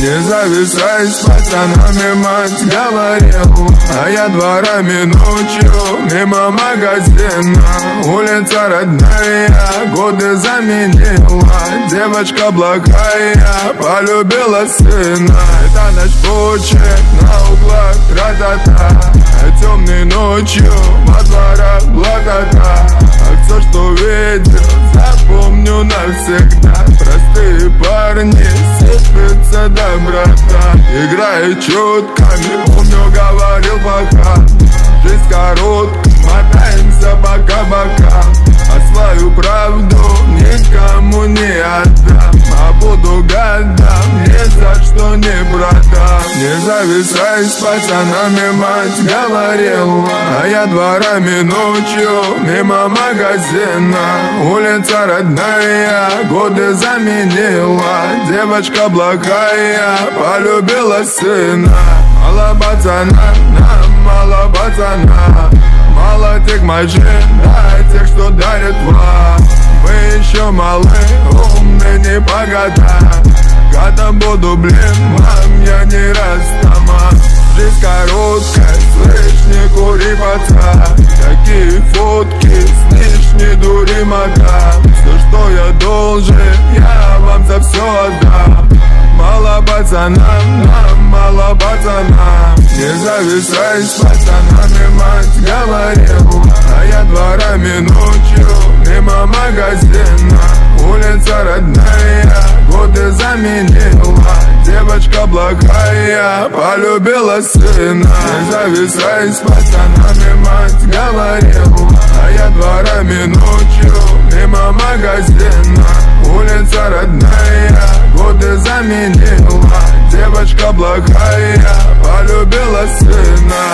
Не зависай с пацанами, мать говорила А я дворами ночью мимо магазина. Улица родная, годы заменила. Девочка благая, полюбила сына. Это наш почек на углах, тра-та-та Темной ночью во дворах благота А все, что видел, запомню навсегда сыпятся доброта Играет чутками, помню, говорил пока. Жизнь короткая, мотаемся бока-бока А свою правду никому не отдам. А буду годам, ни за что не продам Не зависай с пацанами, мать говорила А я дворами ночью мимо магазина. Улица родная, годы заменила. Девочка благая, полюбила сына. Мало пацана, нам мало пацана. Мало тех мужчин, да тех, что дарят вам. Вы еще малы, умны не Когда буду, блин, мам, я не растама Жизнь короткая, слышь, не кури, пацан Такие фотки, слышь, не дури, мадам Все, что я должен, я вам за все отдам. Мало пацанам, нам мало пацанам. Не зависай с пацанами, мать говорила Я полюбила сына. Зависай с пацанами, мать говорила. А я дворами ночью мимо магазина. Улица родная, годы заменила. Девочка благая, полюбила сына.